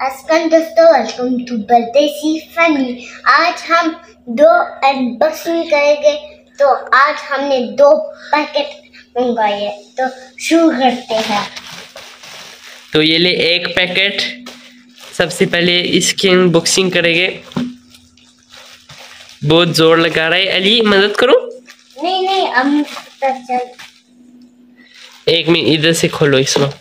अस्कन दोस्तों welcome to birthday funny आज हम दो अनबॉक्सिंग करेंगे। तो आज हमने दो पैकेट मंगवाए हैं। तो शुरू करते हैं। तो ये ले एक पैकेट सबसे पहले इसकी अनबॉक्सिंग करेंगे। बहुत ज़ोर लगा रहा है। अली मदद करो। नहीं नहीं हम एक मिनट इधर से खोलो इसको।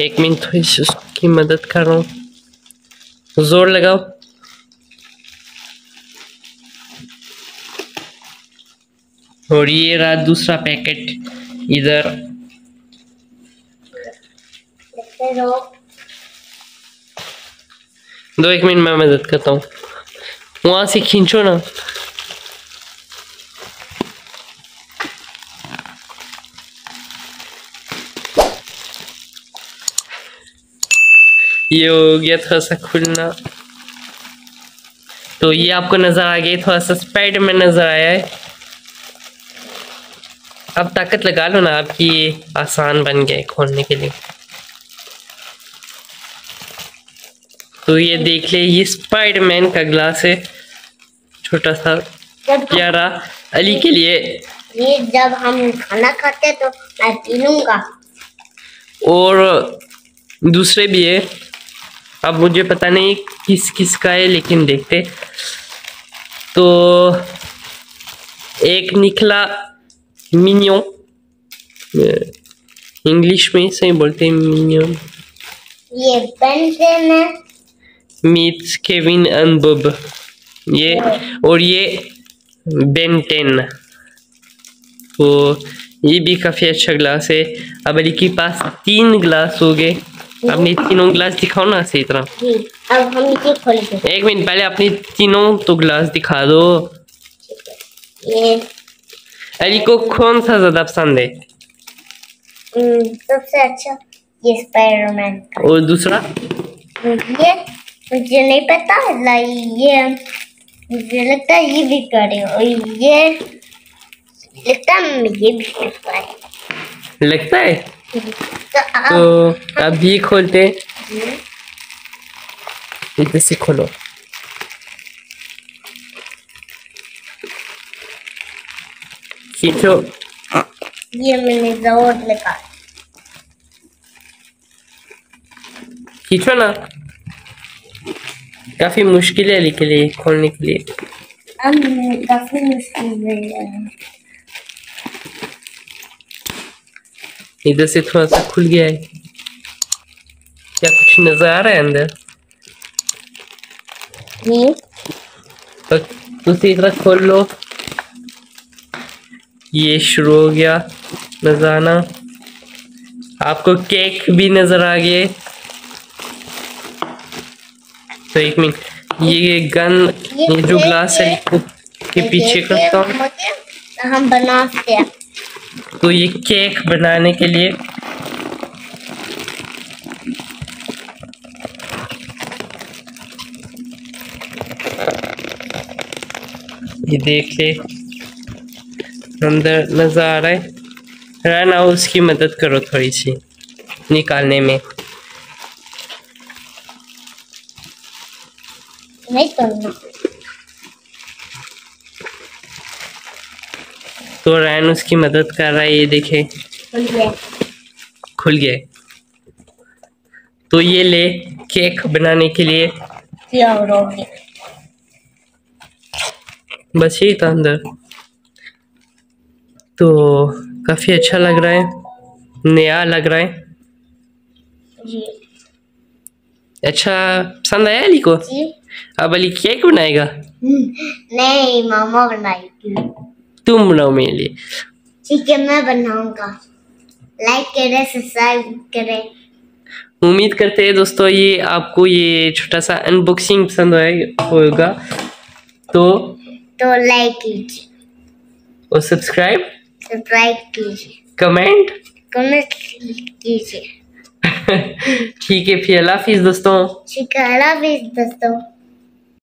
एक मिनट सी उसकी मदद कर रहा हूँ। ज़ोर लगाओ। और ये रहा दूसरा पैकेट। इधर। दो एक मिनट, मैं मदद करता हूँ। वहाँ से खींचो ना। ये हो गया थोड़ा सा खुलना। तो ये आपको नज़र आ गया थोड़ा सा स्पाइडर में नज़र आया है। अब ताकत लगा लो ना आपकी ये आसान बन गया है खोलने के लिए। तो ये देख ले ये स्पाइडरमैन का ग्लास है। छोटा सा प्यारा। अली के लिए। ये जब हम खाना खाते हैं तो मैं पी लूँगा। और दूसरे भी है। अब मुझे पता नहीं किस किस का है लेकिन देखते। तो एक निकला मिनियो। इंग्लिश में सही बोलते हैं मिनियो। ये मीट्स केविन एंड बब। ये और ये बेंटेन। तो ये भी काफ़ी अच्छा ग्लास है। अब अली के पास तीन ग्लास हो गए। अपनी तीनों ग्लास दिखाओ ना सही तरह। अब हम इसे खोलेंगे एक मिनट पहले अपनी तीनों तो ग्लास दिखा दो। ये। अली को कौन सा ज़्यादा पसंद है? हम्म, सबसे अच्छा ये स्पाइडरमैन और दूसरा? ये मुझे नहीं पता लाइक ये। मुझे लगता है ये भी करे और ये लगता है ये भी करता है लगता है? तो अब तो ये खोलते इधर से खोलो। खींचो। ये मैंने ज़ोर लगा। खींचो ना। काफ़ी मुश्किल है के लिए खोलने के लिए। काफ़ी मुश्किल हो गया है इधर से थोड़ा सा खुल गया है। क्या कुछ नज़र आ रहा है अंदर? तो दूसरी तरफ़ खोल लो। ये शुरू हो गया नज़र। आना आपको केक भी नज़र आ गए। तो एक मिनट ये गन ये जो ग्लास है के पीछे करता हूँ हम बना सकते हैं तो ये केक बनाने के लिए। ये देख ले अंदर नज़र आ रहा है। रन आओ उसकी मदद करो थोड़ी सी निकालने में। नहीं करना। तो रैन उसकी मदद कर रहा है ये देखे। खुल गया। तो ये ले केक बनाने के लिए। बस यही था अंदर। तो काफ़ी अच्छा लग रहा है नया लग रहा है। जी। अच्छा पसंद आया अली को? जी। अब अली केक बनाएगा? नहीं मामा बनाएगी। तुम बनाओ मेरे लिए। ठीक है मैं बनाऊँगा। लाइक करें सब्सक्राइब करें। उम्मीद करते हैं दोस्तों ये आपको ये छोटा सा अनबॉक्सिंग पसंद होगा। तो तो लाइक कीजिए। और सब्सक्राइब सब्सक्राइब कीजिए। कमेंट कमेंट कीजिए। ठीक है फिर अल्लाह हाफिज़ दोस्तों। ठीक है अल्लाह हाफिज़ दोस्तों।